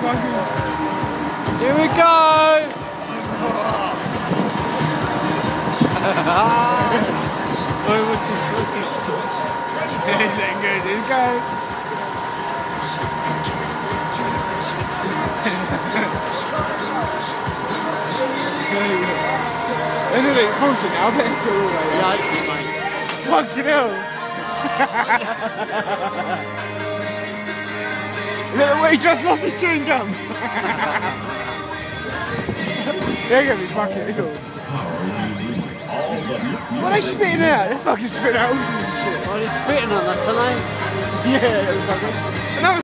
Here we go! oh, what's this? What's this? He's letting go. Here we go. Anyway, it's funky now. I bet it's all right. Yeah, actually, mate. Fucking hell. Look he just lost his chewing gum. They're gonna be fucking ill. What are they spitting out? They're fucking spitting out all sorts of shit. Well, he's spitting on us, aren't? Yeah, it was like